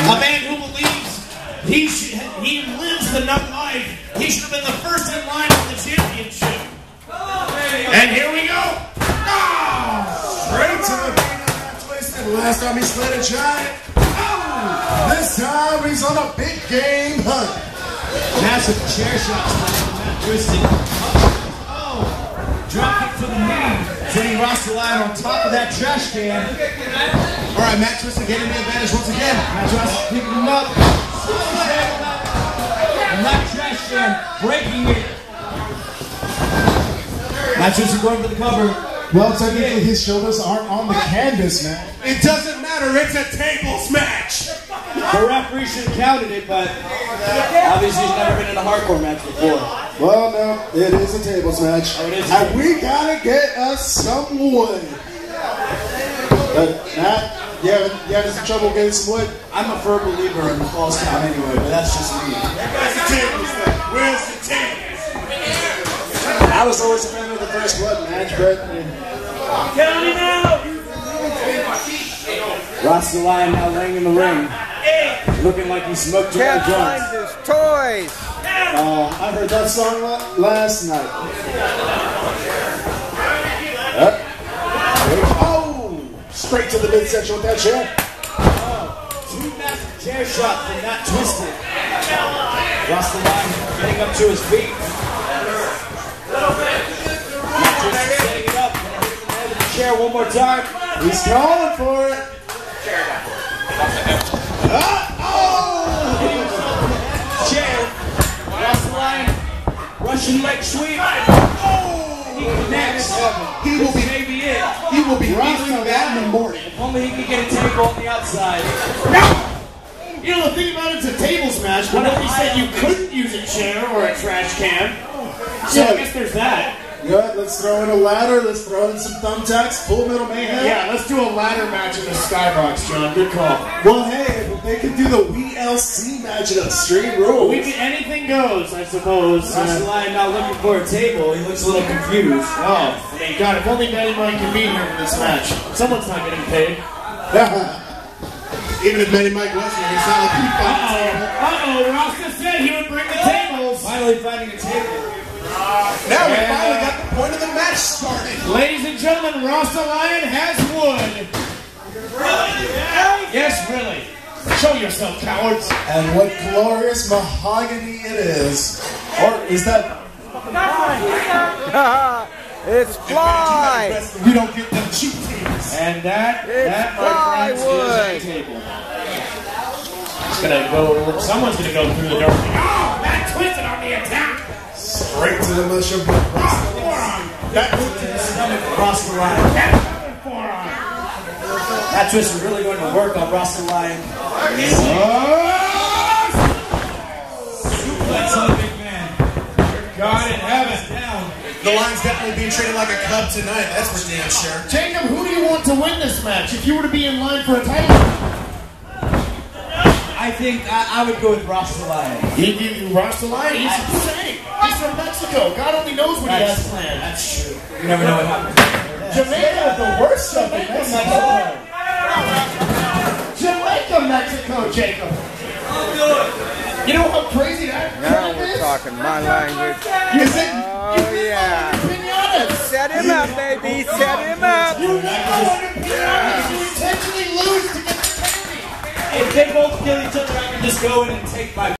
A man who believes he should, he lives the nut life. He should have been the first in line for the championship. And here we go. Oh! Straight to the beat of that twist. And last time he slid a giant. Oh! This time he's on a big game hunt. Massive chair shots Twisted. Knee. Sending Ross the Lion on top of that trash can. All right, Matt Twisted getting the advantage once again. Matt Ross picking him up. And that trash can breaking it. Matt Twisted going for the cover. Well, technically his shoulders aren't on the canvas, man. It doesn't matter. It's a tables match. The referee should have counted it, but obviously he's never been in a hardcore match before. Well, no, it is a tables match. Oh, it is. And we gotta get us some wood. But, Matt, you having, you having some trouble getting some wood? I'm a firm believer in the false count anyway, but that's just me. Where's the tables match? Where's the tables? I was always a fan of the first blood match, but Count him out! Ross the Lion now laying in the ring. Looking like he smoked too many Can't find joints. his toys. Uh, I heard that song la- last night. Uh, oh! Straight to the midsection with that chair. Two massive chair shots from that twisted. Ross the Lion getting up to his feet. Setting it up. Head the chair one more time. He's calling for it. Chair. Russian leg sweep. Oh! He connects. He will be. Maybe it. He will be Ross feeling that in the morning. If only he could get a table on the outside. You know, the thing about it's a tables match, but nobody said you couldn't use a chair or a trash can. So I guess there's that. Good, let's throw in a ladder, let's throw in some thumbtacks, full metal mayhem. Yeah, let's do a ladder match in the skybox, John. Good call. Well, hey, they can do the WLC match at Extreme Rules. We can, anything goes, I suppose. Uh, Lion now looking for a table. He looks a little confused. oh, I mean, God, if only Betty Mike can be here for this match. Someone's not getting paid. Even if Betty Mike was here, it's not like he fought the table. Uh-oh, Ross said he would bring the tables. Finally finding a table. Now we finally got the point of the match started. Ladies and gentlemen, Ross the Lion has wood. Yes, really. Show yourself, cowards. and what glorious mahogany it is. Or is that it's fly. We don't get them cheap tables. And that, It's that, my friends, plywood. is a table. It's gonna go, someone's gonna go through the door. Oh, that twisted on the attack. Straight to the mushroom blood wrestling? Forearm. Back to the stomach, Ross the Lion. That other forearm. That twist is really going to work on Ross the Lion. Suplex on the big man. God in heaven. Down. The Lion's definitely being treated like a cub tonight. That's for damn sure. Jacob, who do you want to win this match if you were to be in line for a title? I think I, I would go with Ross the Lion. He, he, Ross the Lion, he's insane. He's from Mexico. God only knows what he has planned. That's true. You never know what happens. Jamaica, the worst stuff in Mexico. Jamaica, Mexico, Jacob. You know how crazy that Now crap we're is? talking my language. Is it? Oh yeah. Set him up, baby. Set him they both kill each other, I can just go in and take my